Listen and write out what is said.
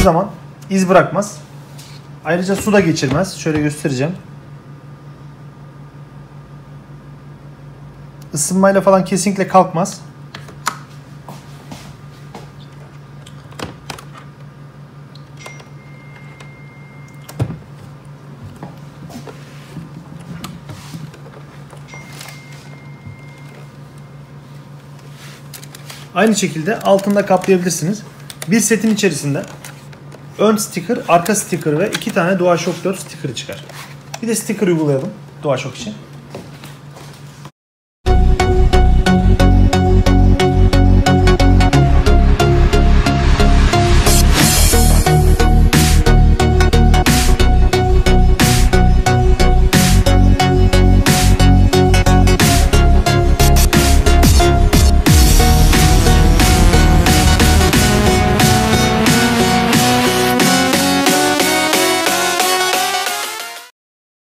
hiçbir zaman iz bırakmaz. Ayrıca su da geçirmez. Şöyle göstereceğim. Isınmayla falan kesinlikle kalkmaz. Aynı şekilde altında kaplayabilirsiniz. Bir setin içerisinde ön sticker, arka sticker ve iki tane DualShock 4 sticker çıkar. Bir de sticker uygulayalım DualShock için.